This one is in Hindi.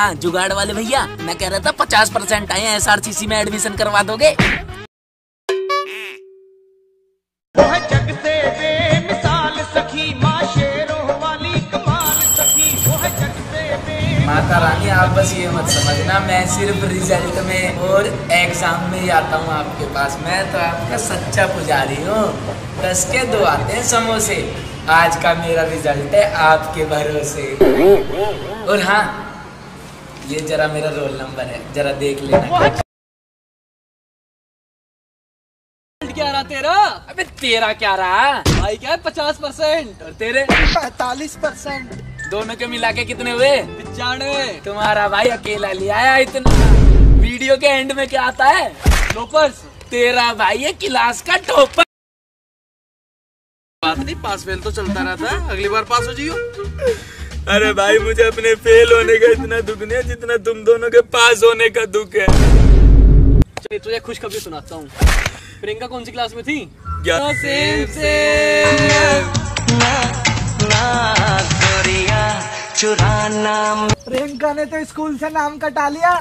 हाँ जुगाड़ वाले भैया मैं कह रहा था पचास परसेंट आए एस आर सी सी में एडमिशन करवा दोगे माता रानी आप बस ये मत समझना मैं सिर्फ़ रिज़ल्ट में और एग्ज़ाम में ही आता हूँ आपके पास। मैं तो आपका सच्चा पुजारी हूँ। दस के दो आते हैं समोसे। आज का मेरा रिज़ल्ट है आपके भरोसे। और हाँ ये जरा मेरा रोल नंबर है जरा देख लेना। क्या रहा तेरा? अबे तेरा क्या रहा? भाई क्या है पचास परसेंट? और तेरे? पैतालीस परसेंट। दोनों के मिला के कितने हुए? पिचानवे तुम्हारा भाई अकेला लिया आया इतना। वीडियो के एंड में क्या आता है? लोपर्स तेरा भाई है क्लास का टॉपर। बात नहीं पास फेल तो चलता रहता है। अगली बार पास हो जाइयो। अरे भाई मुझे अपने फेल होने का इतना दुख नहीं है जितना तुम दोनों के पास होने का दुख है। चलिए तुझे खुशखबरी सुनाता हूँ। प्रियंका कौन सी क्लास में थी? सेम सेम प्रियंका ने तो स्कूल से नाम कटा लिया।